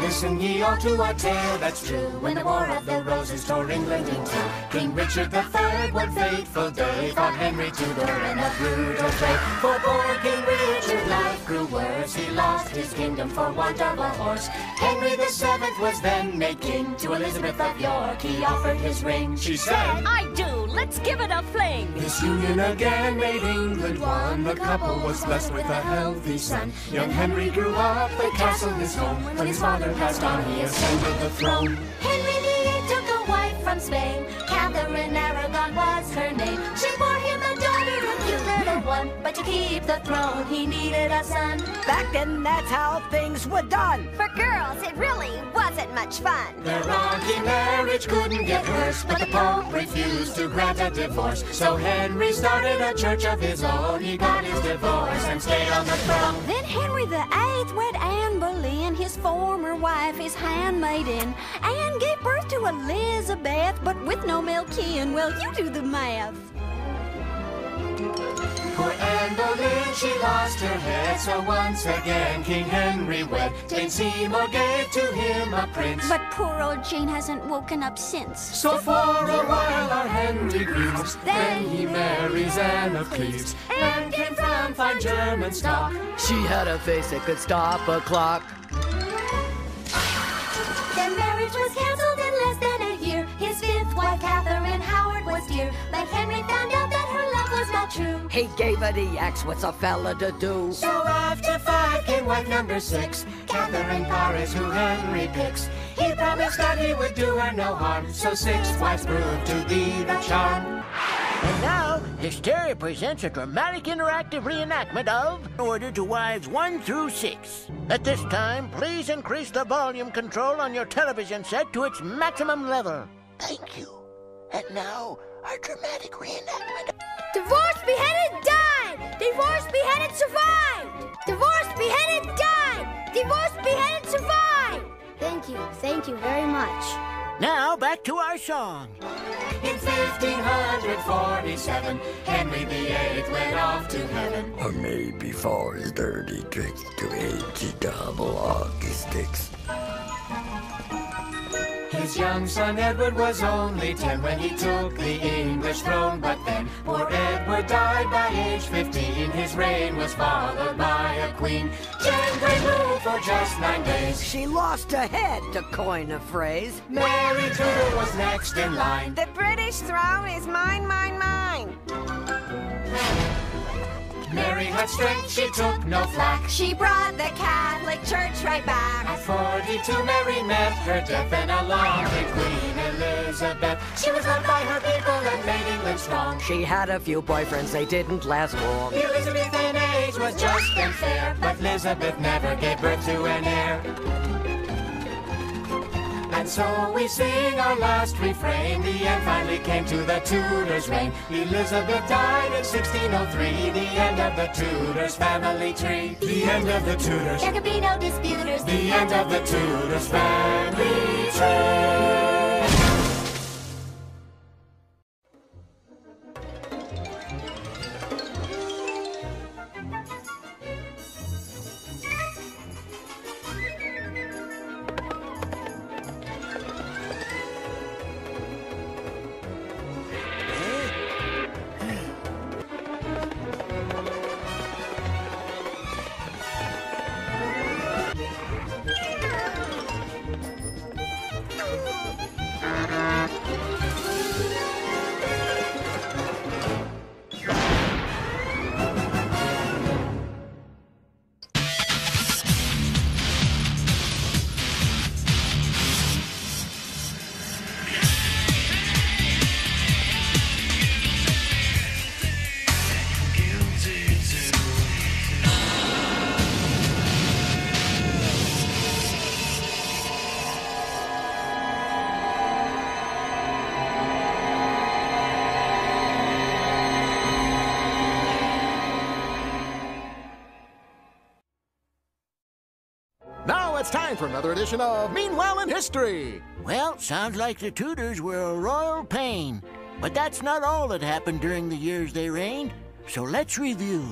listen ye all to our tale that's true. When the War of the Roses tore England in two, King Richard III, one fateful day, fought Henry Tudor in a brutal fray. For poor King Richard, life grew worse. He lost his kingdom for want of a horse. Henry VII was then made king. To Elizabeth of York, he offered his ring. She said, I do. Let's give it a fling. This union again made England one. The couple was blessed with a healthy son. Young Henry grew up at castle his home. When his father he ascended the throne. One. But to keep the throne, he needed a son. Back then, that's how things were done. For girls, it really wasn't much fun. Their rocky marriage couldn't get worse, but the Pope refused to grant a divorce. So Henry started a church of his own. He got his divorce and stayed on the throne. Then Henry VIII wed Anne Boleyn, his former wife, his handmaiden. Anne gave birth to Elizabeth, but with no male kin. Well, you do the math. Poor Anne Boleyn, she lost her head. So once again King Henry wed. Jane Seymour gave to him a prince. But poor old Jane hasn't woken up since. So for a while our Henry grieves. Then he marries Anne of Cleves. Anne came from fine German stock. She had a face that could stop a clock. Their marriage was cancelled in less than a year. His fifth wife, Catherine Howard, was dear. But Henry found out true. He gave her the axe. What's a fella to do? So after five came wife number six, Catherine Parr is who Henry picks. He promised that he would do her no harm, so six wives proved to be the charm. And now, Histeria presents a dramatic interactive reenactment of Order to Wives 1 through 6. At this time, please increase the volume control on your television set to its maximum level. Thank you. And now, our dramatic reenactment. Divorced, beheaded, died! Divorced, beheaded, survived! Divorced, beheaded, died! Divorced, beheaded, survived! Thank you, thank you very much. Now, back to our song. In 1547, Henry VIII went off to heaven. Or maybe for his dirty tricks to age he double hockey sticks. His young son Edward was only ten when he took the English throne. But then poor Edward died by age 15. His reign was followed by a queen. Jane Grey ruled for just nine days. She lost a head, to coin a phrase. Mary Tudor was next in line. The British throne is mine, mine, mine. Mary had strength, she took no flack. She brought the Catholic Church right back. At 42, Mary met her death, and along with Queen Elizabeth. She was loved by her people and made England strong. She had a few boyfriends, they didn't last long. The Elizabethan age was just and fair, but Elizabeth never gave birth to an heir. And so we sing our last refrain. The end finally came to the Tudors' reign. Elizabeth died in 1603. The end of the Tudors' family tree. The end of the Tudors. There could be no disputers. The end of the Tudors' family it's time for another edition of Meanwhile in History. Well, sounds like the Tudors were a royal pain. But that's not all that happened during the years they reigned. So let's review.